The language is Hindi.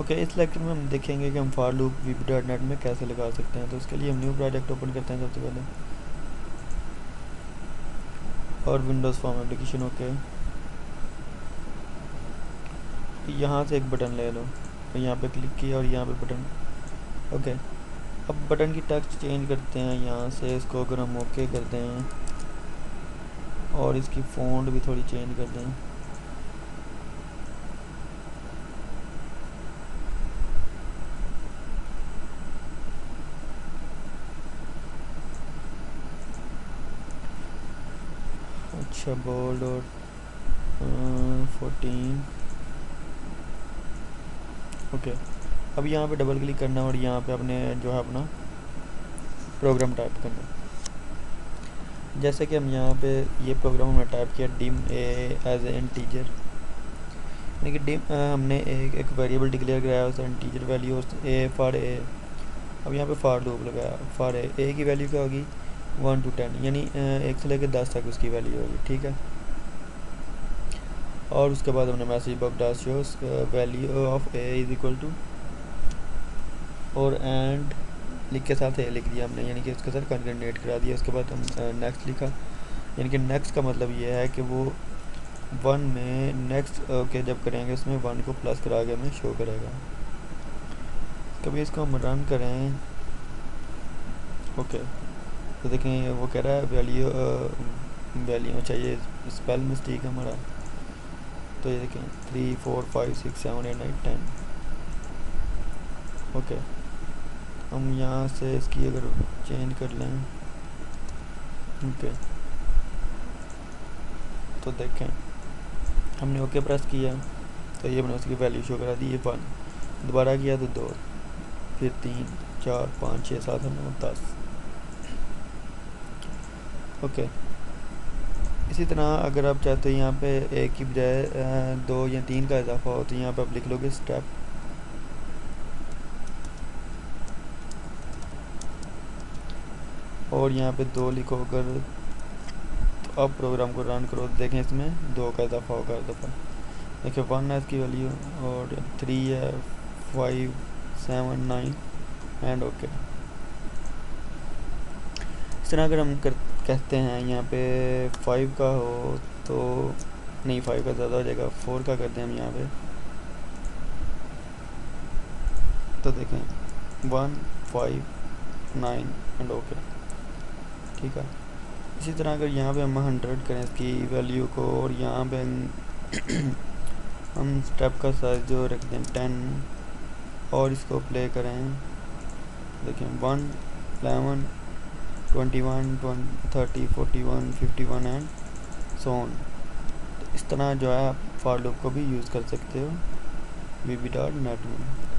ओके इस लेक्चर में हम देखेंगे कि हम for loop V dot net में कैसे लगा सकते हैं। तो उसके लिए हम न्यू प्रोजेक्ट ओपन करते हैं सबसे पहले। और विंडोज़ फॉर्म एप्लीकेशन ओके यहाँ से एक बटन ले लो। तो यहाँ पे क्लिक किया और यहाँ पे बटन ओके अब बटन की टेक्स्ट चेंज करते हैं यहाँ से। इसको अगर हम ओके करते हैं और इसकी फ़ॉन्ट भी थोड़ी चेंज कर दें। अच्छा बोल्ड और फोर्टीन ओके अब यहाँ पे डबल क्लिक करना और यहाँ पे अपने जो है अपना प्रोग्राम टाइप करना जैसे कि हम यहाँ पे ये प्रोग्राम हमने टाइप किया डिम एज एन इंटीजर यानी कि डिम हमने एक एक वेरिएबल डिक्लेयर कराया, उस integer value A for A अब यहाँ पे फॉर लूप लगाया। फॉर ए ए की वैल्यू क्या होगी? वन टू टेन, यानी एक से लेकर दस तक उसकी वैल्यू होगी, ठीक है? और उसके बाद हमने मैसेज डाल show value of A is equal to और एंड लिख के साथ ए लिख दिया हमने, यानी कि उसके साथ कंकेट करा दिया। उसके बाद हम नेक्स्ट लिखा। यानी कि नेक्स्ट का मतलब ये है कि वो वन में नेक्स्ट ओके जब करेंगे, उसमें वन को प्लस करा के हमें शो करेगा। कभी इसको हम रन करें, ओके तो देखें, वो कह रहा है वैल्यू वैल्यू चाहिए स्पेल मिस्टेक है हमारा। तो ये देखें three four five six seven eight nine ten okay हम यहाँ से इसकी अगर चेंज कर लें ओके तो देखें, हमने ओके प्रेस किया तो ये मैंने उसकी वैल्यू शो करा दी, ये वन दोबारा किया तो दो। फिर तीन, चार, पाँच, छः, सात नौ, दस। ओके। इसी तरह अगर आप चाहते हो यहाँ पे एक की बजाय दो या तीन का इजाफा हो तो यहाँ पे आप लिख लोगे स्टेप और यहाँ पे दो लिखो अगर तो अब प्रोग्राम को रन करो, देखें इसमें दो का इजाफा होगा दफ़ा देखिए वन है इसकी वैल्यू और थ्री है five seven nine end okay इस तरह अगर हम कर, कहते हैं, यहाँ पे फाइव का हो तो नहीं फाइव का ज़्यादा हो जाएगा फोर का करते हैं हम यहाँ पे। तो देखें one five nine end okay ठीक है? इसी तरह अगर यहाँ पे हम हंड्रेड करें, इसकी वैल्यू को, और यहाँ पे हम स्टेप का साइज़ जो रख दें टेन और इसको प्ले करें। देखें one eleven twenty one thirty forty one fifty one and so on इस तरह जो है आप फॉर को भी यूज़ कर सकते हो वी बी डॉट नेट में।